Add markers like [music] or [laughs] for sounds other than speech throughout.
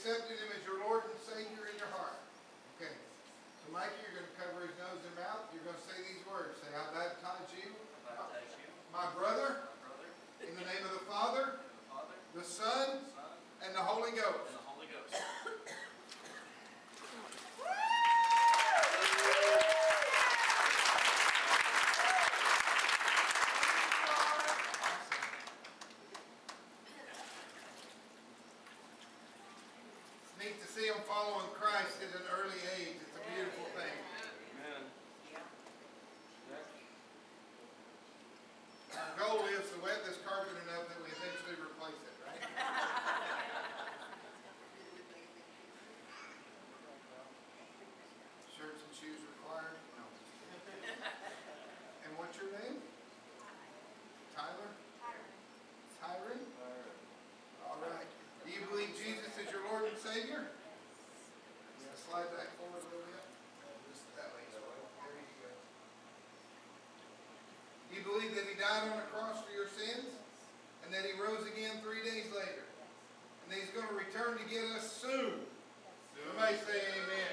accepted him as your Lord and Savior in your heart. Okay. So Mikey, you're going to cover his nose and mouth. You're going to say these words. Say, I baptize you, I baptize you, my brother, my brother, in the name of the Father, the Father, the Son, the Son, and the Holy and Ghost. the Holy Ghost. It's neat to see him following Christ at an early age. It's a beautiful thing. Amen. Our goal is to wet this carpet enough that we eventually replace it, right? Shirts and shoes required? No. And what's your name? Tyler? Tyron? All right. Do you believe Jesus is your Lord and Savior? Yeah, slide back forward a little bit. Just that way. There you go. Do you believe that He died on the cross for your sins? And that He rose again three days later? And that He's going to return to get us soon? Somebody say amen.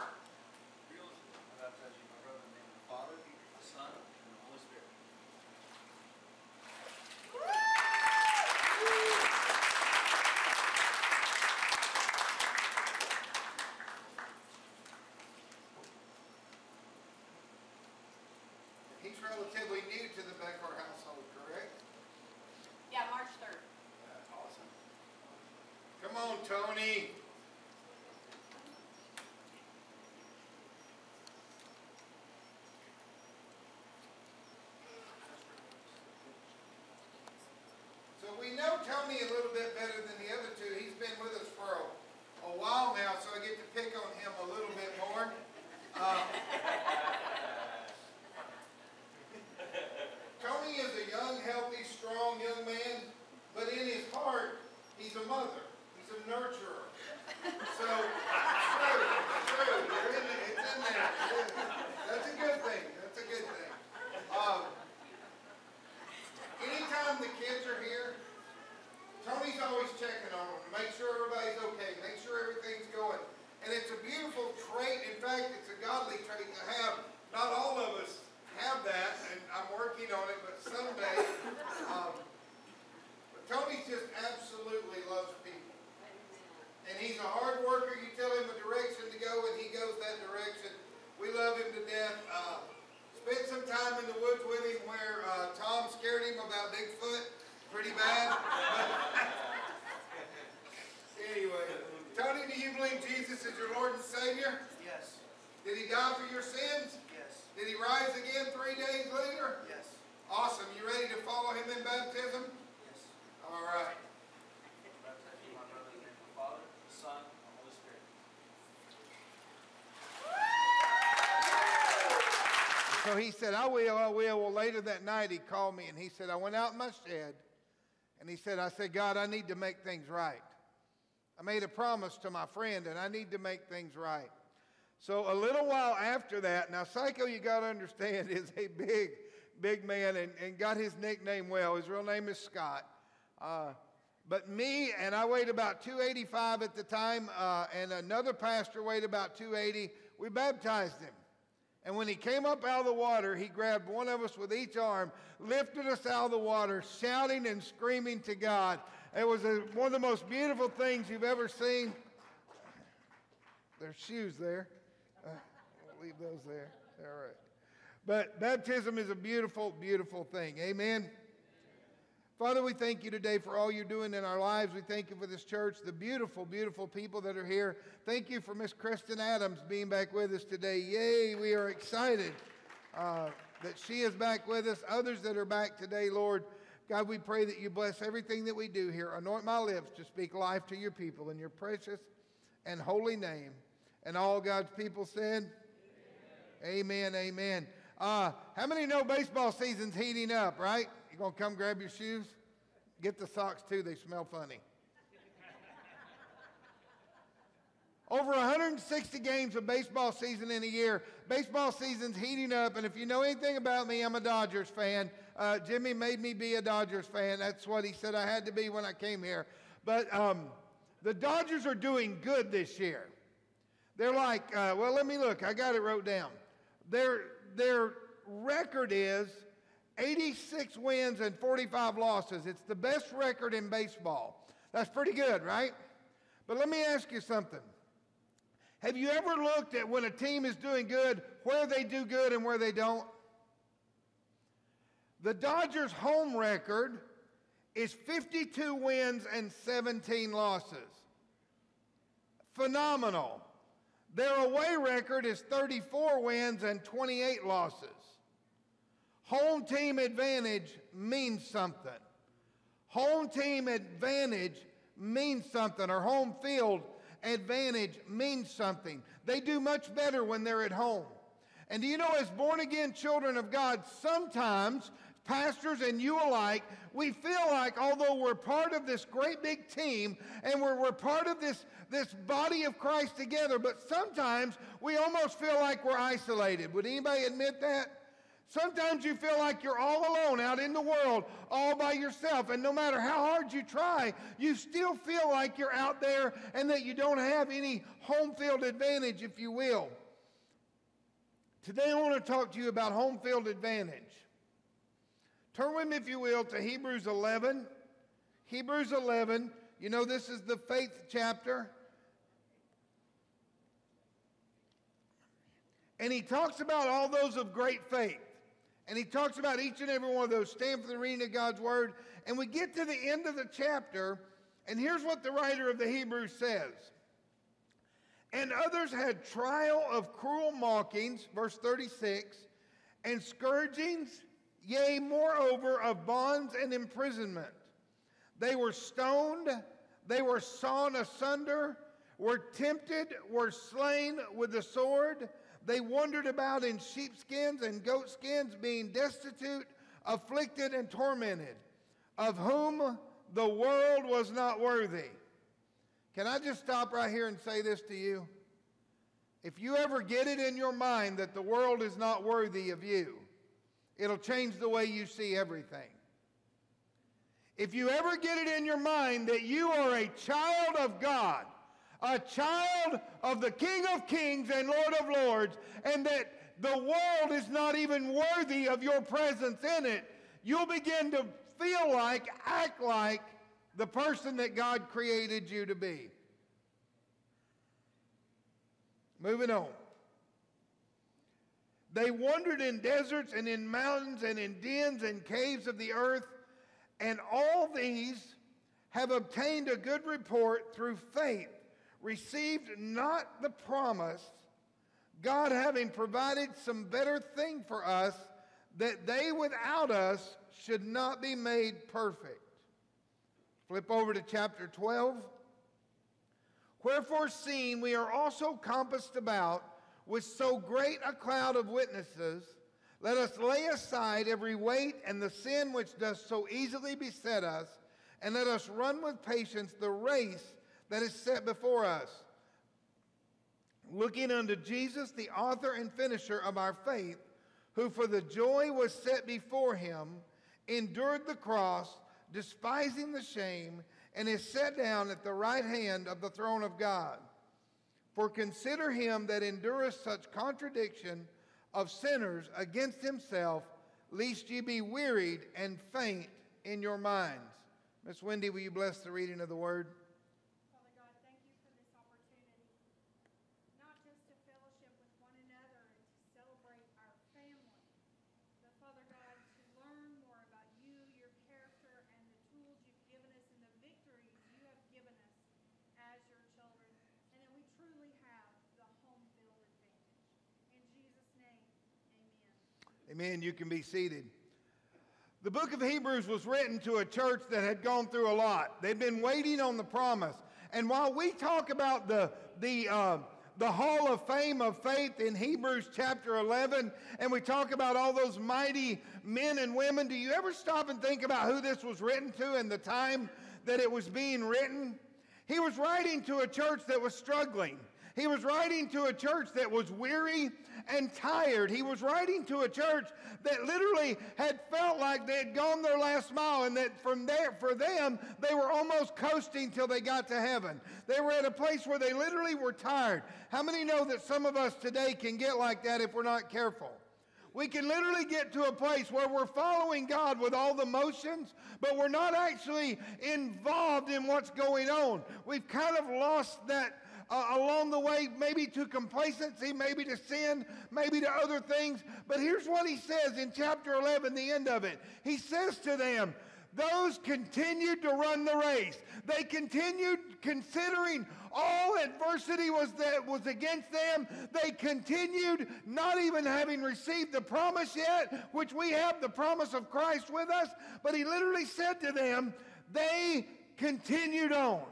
I baptize you, my brother, in the name of the Father, the Son, and the Holy Spirit. He's relatively new to the Beckler household, correct? Yeah, March 3rd. Awesome. Come on, Tony. So we know Tony a little bit better than the other two. He's been with us for a, a while now, so I get to pick on him a little bit more. Um, Tony is a young, healthy, strong young man, but in his heart, he's a mother. He's a nurturer. So, true, true. You're in there. It's in there. That's a good thing. That's a good thing. Um, anytime the kids are here, Tony's always checking on them, make sure everybody's okay, make sure everything's going. And it's a beautiful trait. In fact, it's a godly trait to have. Not all of us have that, and I'm working on it, but someday. Um, but Tony's just absolutely loves people. And he's a hard worker. You tell him a direction to go, and he goes that direction. We love him to death. Uh, spent some time in the woods with him where uh, Tom scared him about Bigfoot pretty bad. But anyway, Tony, do you believe Jesus is your Lord and Savior? Yes, Did he die for your sins? yes, Did he rise again three days later? yes, Awesome. You ready to follow him in baptism? yes. All right. I baptize you, my brother, in the name of the Father, the Son, and the Holy Spirit. So he said, I will, I will. Well, later that night he called me and he said, I went out in my shed and he said, I said, God, I need to make things right. I made a promise to my friend and I need to make things right. So a little while after that, now Psycho, you got to understand, [laughs] is a big, big man and, and got his nickname well. His real name is Scott. Uh, but me, and I weighed about 285 at the time, uh, and another pastor weighed about 280. We baptized him. And when he came up out of the water, he grabbed one of us with each arm, lifted us out of the water, shouting and screaming to God. It was a, one of the most beautiful things you've ever seen. There's shoes there. Uh, we'll leave those there. All right. But baptism is a beautiful, beautiful thing. Amen. Father, we thank you today for all you're doing in our lives. We thank you for this church, the beautiful, beautiful people that are here. Thank you for Miss Kristen Adams being back with us today. Yay, we are excited uh, that she is back with us. Others that are back today, Lord, God, we pray that you bless everything that we do here. Anoint my lips to speak life to your people in your precious and holy name. And all God's people said, Amen, amen. Uh, how many know baseball season's heating up, right? You gonna come grab your shoes? Get the socks too, they smell funny. Over 160 games of baseball season in a year. Baseball season's heating up, and if you know anything about me, I'm a Dodgers fan. Uh, Jimmy made me be a Dodgers fan. That's what he said I had to be when I came here. But um, the Dodgers are doing good this year. They're like, uh, well, let me look. I got it wrote down. Their, their record is 86 wins and 45 losses. It's the best record in baseball. That's pretty good, right? But let me ask you something. Have you ever looked at when a team is doing good, where they do good and where they don't? The Dodgers' home record is 52 wins and 17 losses. Phenomenal. Their away record is 34 wins and 28 losses. Home team advantage means something. Home team advantage means something, or home field advantage means something. They do much better when they're at home. And do you know, as born again children of God, sometimes pastors and you alike, we feel like although we're part of this great big team and we're, we're part of this, this body of Christ together, but sometimes we almost feel like we're isolated. Would anybody admit that? Sometimes you feel like you're all alone out in the world, all by yourself. And no matter how hard you try, you still feel like you're out there and that you don't have any home field advantage, if you will. Today I want to talk to you about home field advantage. Turn with me, if you will, to Hebrews 11. Hebrews 11. You know, this is the faith chapter. And he talks about all those of great faith. And he talks about each and every one of those. Stand for the reading of God's word. And we get to the end of the chapter, and here's what the writer of the Hebrews says. And others had trial of cruel mockings, verse 36, and scourgings yea, moreover, of bonds and imprisonment. They were stoned, they were sawn asunder, were tempted, were slain with the sword. They wandered about in sheepskins and goatskins, being destitute, afflicted, and tormented, of whom the world was not worthy. Can I just stop right here and say this to you? If you ever get it in your mind that the world is not worthy of you, It'll change the way you see everything. If you ever get it in your mind that you are a child of God, a child of the King of Kings and Lord of Lords, and that the world is not even worthy of your presence in it, you'll begin to feel like, act like the person that God created you to be. Moving on. They wandered in deserts and in mountains and in dens and caves of the earth, and all these have obtained a good report through faith, received not the promise, God having provided some better thing for us, that they without us should not be made perfect. Flip over to chapter 12. Wherefore, seeing we are also compassed about with so great a cloud of witnesses, let us lay aside every weight and the sin which does so easily beset us, and let us run with patience the race that is set before us. Looking unto Jesus, the author and finisher of our faith, who for the joy was set before him endured the cross, despising the shame, and is set down at the right hand of the throne of God. For consider him that endureth such contradiction of sinners against himself, lest ye be wearied and faint in your minds. Miss Wendy, will you bless the reading of the word? Amen. You can be seated. The book of Hebrews was written to a church that had gone through a lot. They'd been waiting on the promise. And while we talk about the, the, uh, the hall of fame of faith in Hebrews chapter 11, and we talk about all those mighty men and women, do you ever stop and think about who this was written to and the time that it was being written? He was writing to a church that was struggling. He was writing to a church that was weary and tired. He was writing to a church that literally had felt like they had gone their last mile and that from there, for them, they were almost coasting till they got to heaven. They were at a place where they literally were tired. How many know that some of us today can get like that if we're not careful? We can literally get to a place where we're following God with all the motions, but we're not actually involved in what's going on. We've kind of lost that uh, along the way, maybe to complacency, maybe to sin, maybe to other things. But here's what he says in chapter 11, the end of it. He says to them, those continued to run the race. They continued considering all adversity was that was against them. They continued not even having received the promise yet, which we have the promise of Christ with us. But he literally said to them, they continued on.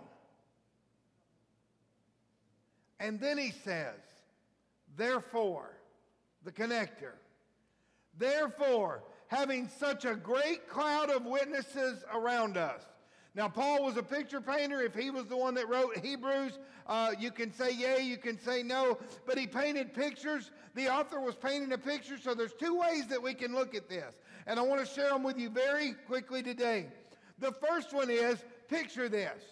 And then he says, therefore, the connector, therefore, having such a great cloud of witnesses around us. Now, Paul was a picture painter. If he was the one that wrote Hebrews, uh, you can say yay, you can say no, but he painted pictures. The author was painting a picture. So there's two ways that we can look at this. And I want to share them with you very quickly today. The first one is picture this.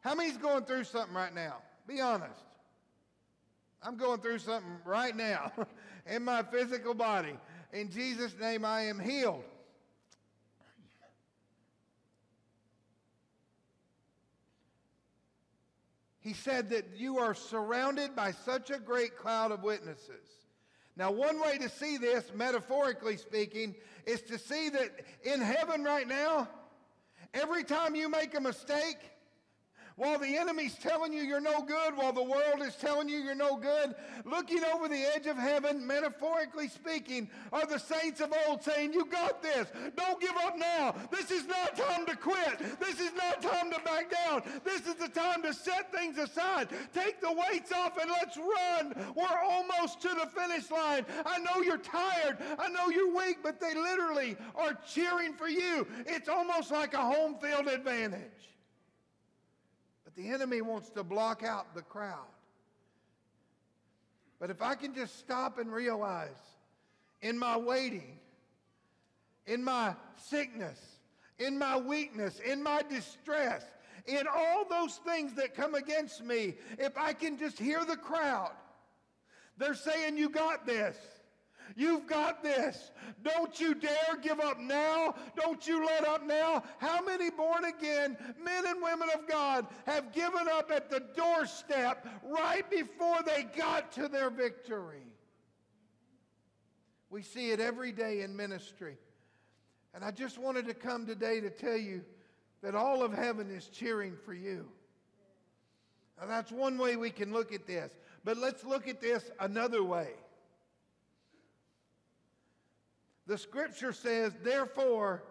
How many's going through something right now? Be honest. I'm going through something right now [laughs] in my physical body. In Jesus' name, I am healed. He said that you are surrounded by such a great cloud of witnesses. Now, one way to see this, metaphorically speaking, is to see that in heaven right now, every time you make a mistake, while the enemy's telling you you're no good, while the world is telling you you're no good, looking over the edge of heaven, metaphorically speaking, are the saints of old saying, You got this. Don't give up now. This is not time to quit. This is not time to back down. This is the time to set things aside. Take the weights off and let's run. We're almost to the finish line. I know you're tired. I know you're weak, but they literally are cheering for you. It's almost like a home field advantage. But the enemy wants to block out the crowd. But if I can just stop and realize in my waiting, in my sickness, in my weakness, in my distress, in all those things that come against me, if I can just hear the crowd, they're saying, You got this. You've got this. Don't you dare give up now. Don't you let up now. How many born again men and women of God have given up at the doorstep right before they got to their victory? We see it every day in ministry. And I just wanted to come today to tell you that all of heaven is cheering for you. Now, that's one way we can look at this. But let's look at this another way. The scripture says, therefore,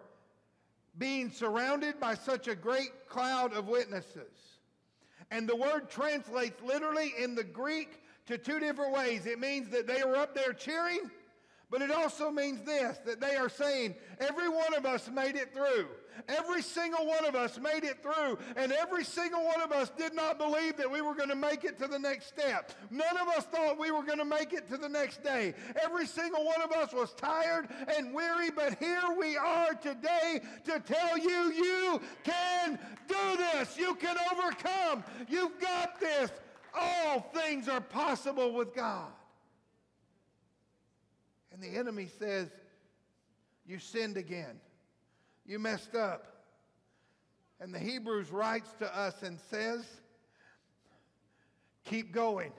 being surrounded by such a great cloud of witnesses. And the word translates literally in the Greek to two different ways. It means that they were up there cheering, but it also means this that they are saying, every one of us made it through. Every single one of us made it through, and every single one of us did not believe that we were going to make it to the next step. None of us thought we were going to make it to the next day. Every single one of us was tired and weary, but here we are today to tell you you can do this. You can overcome. You've got this. All things are possible with God. And the enemy says, You sinned again. You messed up. And the Hebrews writes to us and says, Keep going.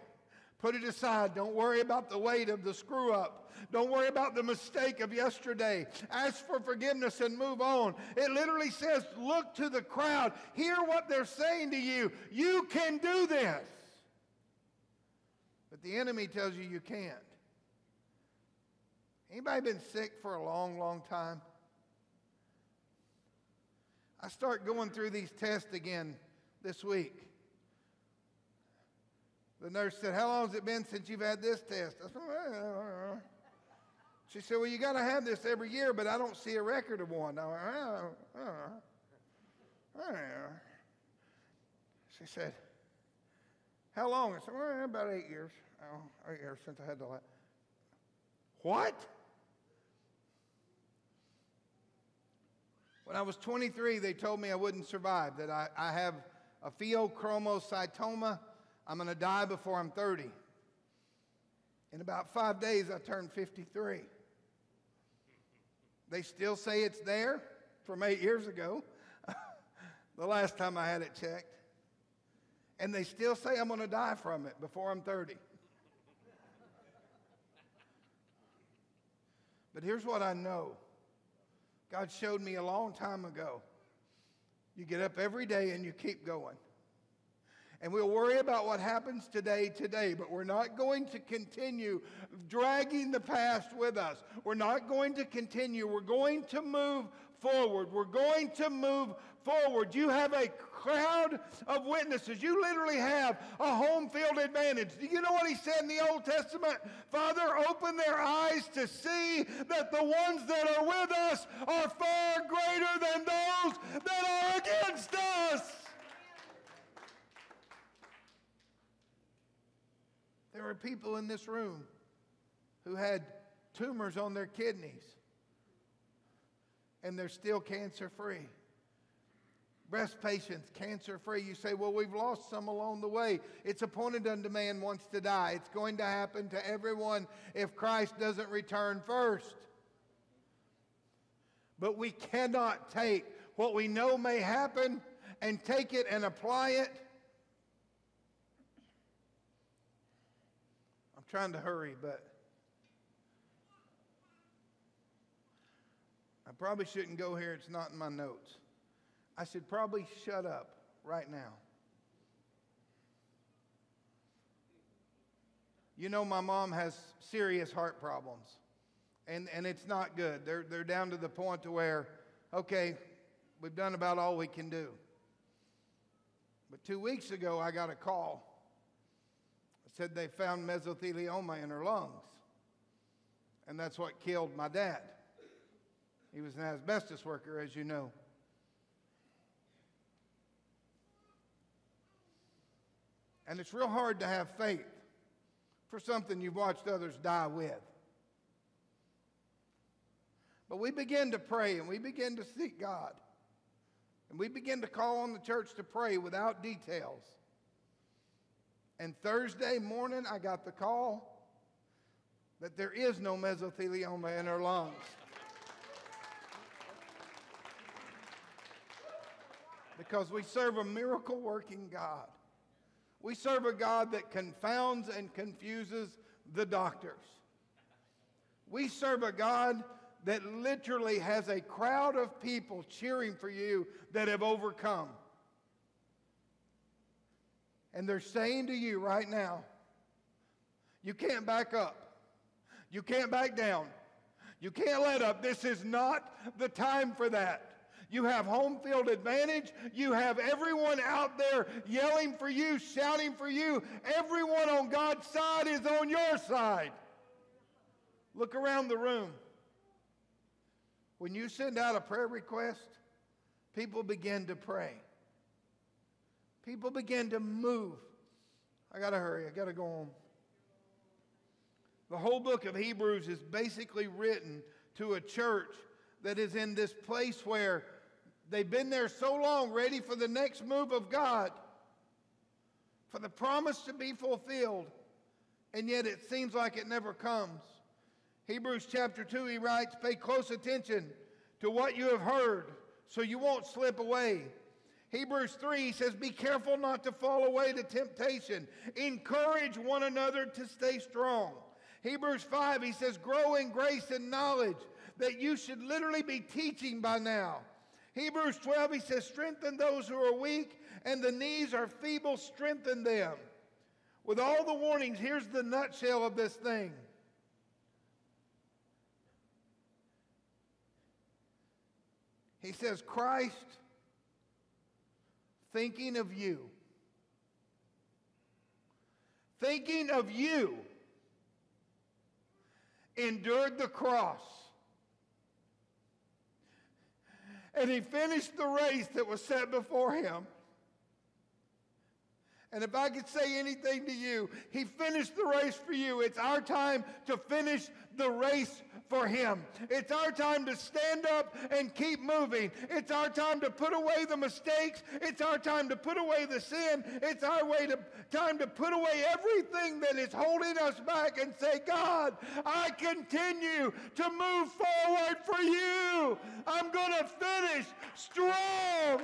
Put it aside. Don't worry about the weight of the screw up. Don't worry about the mistake of yesterday. Ask for forgiveness and move on. It literally says, Look to the crowd. Hear what they're saying to you. You can do this. But the enemy tells you you can't. Anybody been sick for a long, long time? I start going through these tests again this week. The nurse said, How long has it been since you've had this test? I said, She said, Well, you got to have this every year, but I don't see a record of one. I went, oh, oh, oh, oh. She said, How long? I said, Well, about eight years. Oh, eight years since I had the last. What? When I was 23, they told me I wouldn't survive, that I, I have a pheochromocytoma. I'm going to die before I'm 30. In about five days, I turned 53. They still say it's there from eight years ago, [laughs] the last time I had it checked. And they still say I'm going to die from it before I'm 30. But here's what I know God showed me a long time ago. You get up every day and you keep going. And we'll worry about what happens today, today, but we're not going to continue dragging the past with us. We're not going to continue. We're going to move forward. We're going to move forward. You have a crowd of witnesses. You literally have a home field advantage. Do you know what he said in the Old Testament? Father, open their eyes to see that the ones that are with us are far greater than those that are against us. There are people in this room who had tumors on their kidneys and they're still cancer free. Breast patients, cancer free. You say, well, we've lost some along the way. It's appointed unto man once to die. It's going to happen to everyone if Christ doesn't return first. But we cannot take what we know may happen and take it and apply it. I'm trying to hurry, but I probably shouldn't go here. It's not in my notes. I should probably shut up right now. You know, my mom has serious heart problems, and, and it's not good. They're, they're down to the point to where, okay, we've done about all we can do. But two weeks ago, I got a call. It said they found mesothelioma in her lungs, and that's what killed my dad. He was an asbestos worker, as you know. And it's real hard to have faith for something you've watched others die with. But we begin to pray and we begin to seek God. And we begin to call on the church to pray without details. And Thursday morning, I got the call that there is no mesothelioma in her lungs. because we serve a miracle working God. We serve a God that confounds and confuses the doctors. We serve a God that literally has a crowd of people cheering for you that have overcome. And they're saying to you right now, you can't back up. You can't back down. You can't let up. This is not the time for that. You have home field advantage. You have everyone out there yelling for you, shouting for you. Everyone on God's side is on your side. Look around the room. When you send out a prayer request, people begin to pray. People begin to move. I got to hurry. I got to go on. The whole book of Hebrews is basically written to a church that is in this place where They've been there so long, ready for the next move of God, for the promise to be fulfilled, and yet it seems like it never comes. Hebrews chapter 2, he writes, Pay close attention to what you have heard so you won't slip away. Hebrews 3 he says, Be careful not to fall away to temptation. Encourage one another to stay strong. Hebrews 5 he says, Grow in grace and knowledge that you should literally be teaching by now. Hebrews 12, he says, Strengthen those who are weak and the knees are feeble, strengthen them. With all the warnings, here's the nutshell of this thing. He says, Christ, thinking of you, thinking of you, endured the cross and he finished the race that was set before him. And if I could say anything to you, he finished the race for you. It's our time to finish the race for him. It's our time to stand up and keep moving. It's our time to put away the mistakes. It's our time to put away the sin. It's our way to, time to put away everything that is holding us back and say, God, I continue to move forward for you. I'm going to finish strong.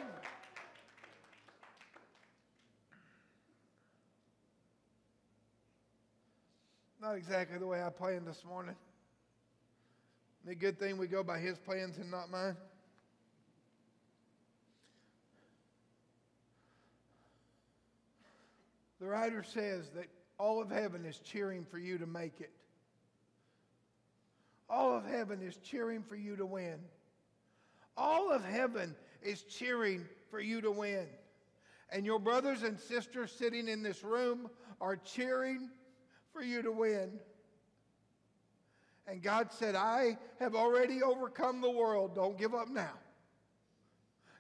Not exactly the way I planned this morning. The good thing we go by his plans and not mine. The writer says that all of heaven is cheering for you to make it. All of heaven is cheering for you to win. All of heaven is cheering for you to win. And your brothers and sisters sitting in this room are cheering for you to win. And God said, I have already overcome the world. Don't give up now.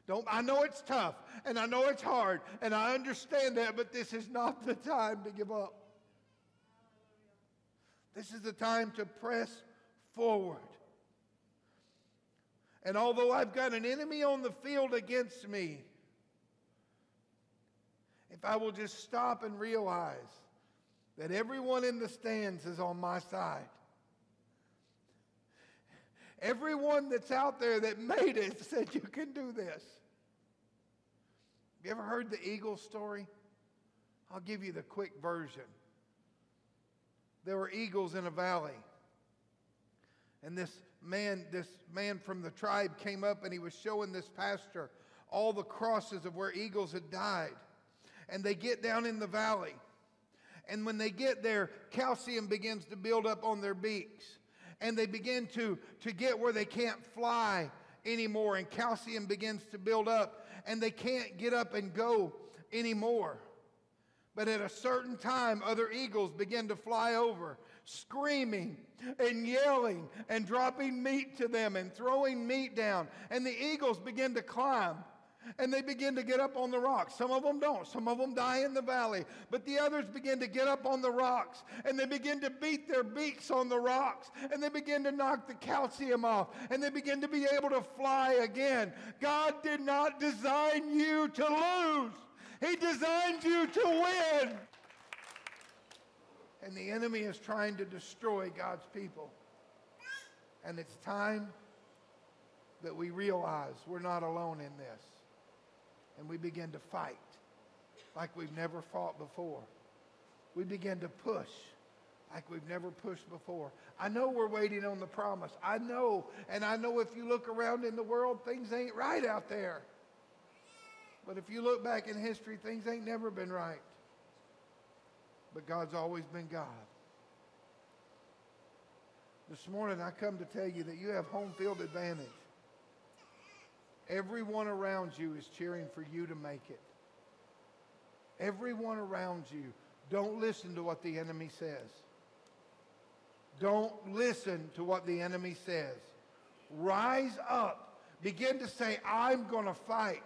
Don't, I know it's tough and I know it's hard and I understand that, but this is not the time to give up. This is the time to press forward. And although I've got an enemy on the field against me, if I will just stop and realize that everyone in the stands is on my side. Everyone that's out there that made it [laughs] said, You can do this. You ever heard the eagle story? I'll give you the quick version. There were eagles in a valley. And this man, this man from the tribe came up and he was showing this pastor all the crosses of where eagles had died. And they get down in the valley. And when they get there, calcium begins to build up on their beaks. And they begin to, to get where they can't fly anymore. And calcium begins to build up. And they can't get up and go anymore. But at a certain time, other eagles begin to fly over, screaming and yelling and dropping meat to them and throwing meat down. And the eagles begin to climb and they begin to get up on the rocks. Some of them don't. Some of them die in the valley. But the others begin to get up on the rocks and they begin to beat their beaks on the rocks and they begin to knock the calcium off and they begin to be able to fly again. God did not design you to lose, He designed you to win. And the enemy is trying to destroy God's people. And it's time that we realize we're not alone in this and we begin to fight like we've never fought before. We begin to push like we've never pushed before. I know we're waiting on the promise. I know, and I know if you look around in the world, things ain't right out there. But if you look back in history, things ain't never been right. But God's always been God. This morning, I come to tell you that you have home field advantage. Everyone around you is cheering for you to make it. Everyone around you. Don't listen to what the enemy says. Don't listen to what the enemy says. Rise up. Begin to say, I'm going to fight.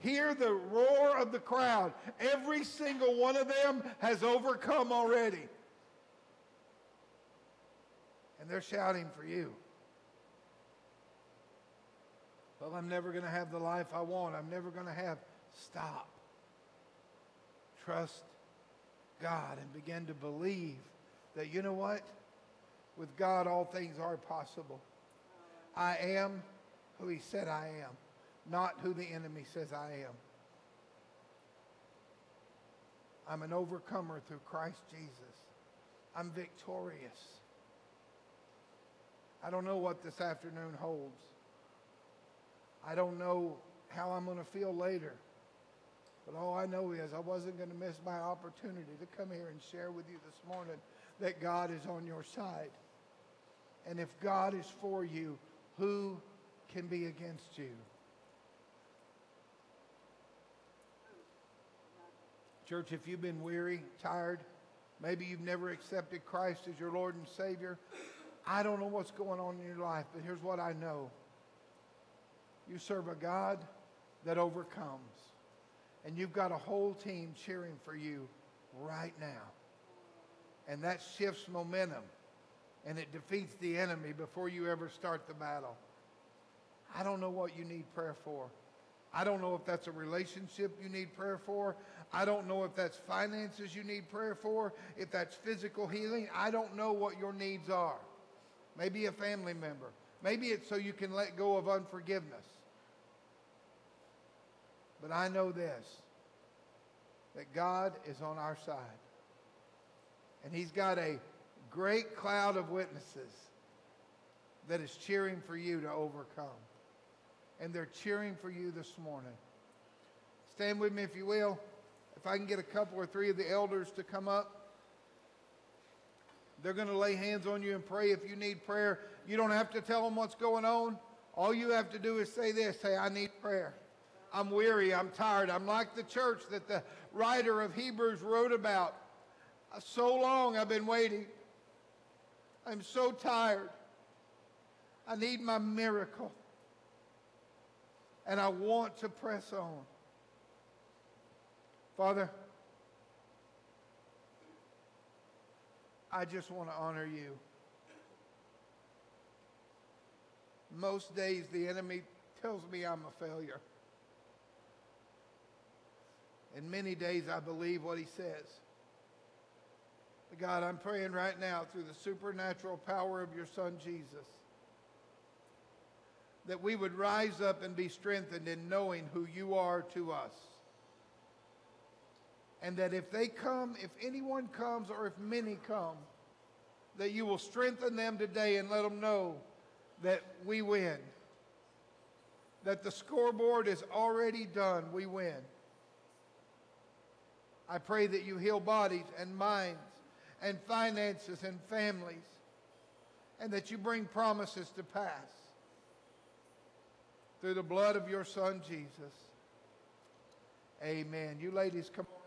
Hear the roar of the crowd. Every single one of them has overcome already. And they're shouting for you. Well, I'm never going to have the life I want. I'm never going to have. Stop. Trust God and begin to believe that, you know what? With God, all things are possible. I am who He said I am, not who the enemy says I am. I'm an overcomer through Christ Jesus. I'm victorious. I don't know what this afternoon holds. I don't know how I'm going to feel later. But all I know is I wasn't going to miss my opportunity to come here and share with you this morning that God is on your side. And if God is for you, who can be against you? Church, if you've been weary, tired, maybe you've never accepted Christ as your Lord and Savior, I don't know what's going on in your life, but here's what I know. You serve a God that overcomes. And you've got a whole team cheering for you right now. And that shifts momentum and it defeats the enemy before you ever start the battle. I don't know what you need prayer for. I don't know if that's a relationship you need prayer for. I don't know if that's finances you need prayer for, if that's physical healing. I don't know what your needs are. Maybe a family member. Maybe it's so you can let go of unforgiveness. But I know this that God is on our side. And He's got a great cloud of witnesses that is cheering for you to overcome. And they're cheering for you this morning. Stand with me if you will. If I can get a couple or three of the elders to come up. They're going to lay hands on you and pray if you need prayer. You don't have to tell them what's going on. All you have to do is say this say, I need prayer. I'm weary. I'm tired. I'm like the church that the writer of Hebrews wrote about. So long I've been waiting. I'm so tired. I need my miracle. And I want to press on. Father, I just want to honor you. Most days the enemy tells me I'm a failure. And many days I believe what he says. But God, I'm praying right now through the supernatural power of your son Jesus that we would rise up and be strengthened in knowing who you are to us. And that if they come, if anyone comes or if many come, that you will strengthen them today and let them know that we win. That the scoreboard is already done. We win. I pray that you heal bodies and minds and finances and families and that you bring promises to pass through the blood of your son Jesus. Amen. You ladies, come on.